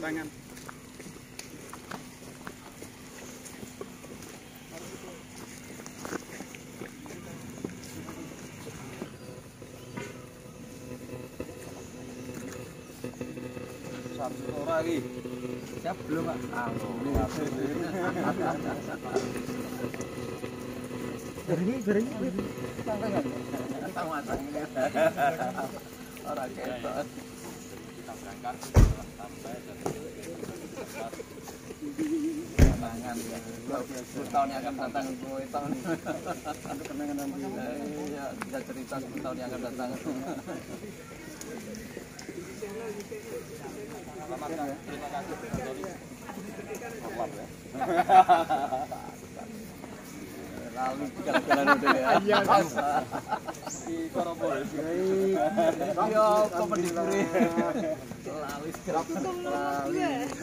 tangan. Satu orang lagi. Siap belum, Pak? Beri, beri. Tangan. Tangan. Orang ketok. Kita berangkat sampai dan. Sepuluh tahun yang akan datang, sepuluh tahun. Kenangan nanti. Iya, bisa cerita sepuluh tahun yang akan datang. Selamat. Terima kasih. Lalu jalan-jalan udah ya. Iya, Mas. Di. Iya. Lalu.